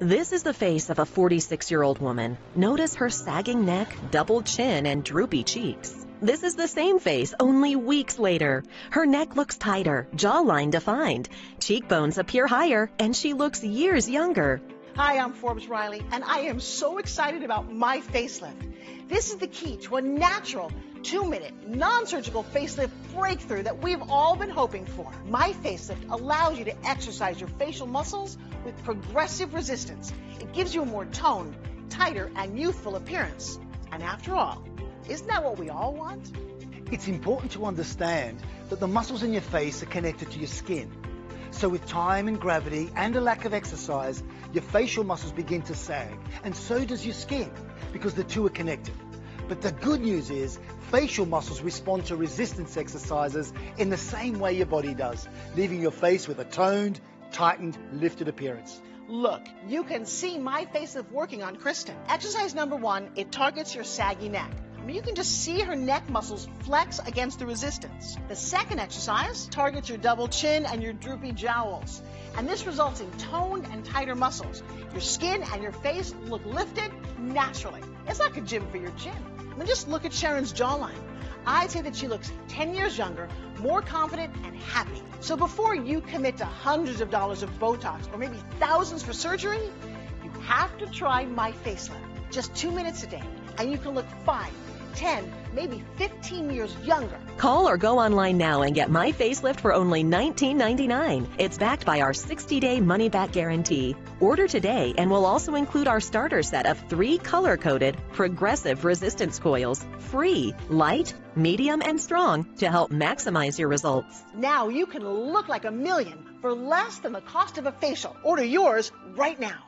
This is the face of a 46 year old woman. Notice her sagging neck, double chin, and droopy cheeks. This is the same face, only weeks later. Her neck looks tighter, jawline defined, cheekbones appear higher, and she looks years younger. Hi, I'm Forbes Riley, and I am so excited about my facelift. This is the key to a natural, two minute, non surgical facelift breakthrough that we've all been hoping for. My facelift allows you to exercise your facial muscles with progressive resistance. It gives you a more toned, tighter, and youthful appearance. And after all, isn't that what we all want? It's important to understand that the muscles in your face are connected to your skin. So with time and gravity and a lack of exercise, your facial muscles begin to sag, and so does your skin, because the two are connected. But the good news is, facial muscles respond to resistance exercises in the same way your body does, leaving your face with a toned, tightened, lifted appearance. Look, you can see my facelift working on Kristen. Exercise number one, it targets your saggy neck. Mean, you can just see her neck muscles flex against the resistance. The second exercise targets your double chin and your droopy jowls. And this results in toned and tighter muscles. Your skin and your face look lifted naturally. It's like a gym for your chin. I mean, just look at Sharon's jawline. I'd say that she looks 10 years younger, more confident, and happy. So before you commit to hundreds of dollars of Botox or maybe thousands for surgery, you have to try my facelift. Just two minutes a day, and you can look five, 10, maybe 15 years younger. Call or go online now and get my facelift for only $19.99. It's backed by our 60 day money back guarantee. Order today and we'll also include our starter set of three color coded progressive resistance coils. Free, light, medium, and strong to help maximize your results. Now you can look like a million for less than the cost of a facial. Order yours right now.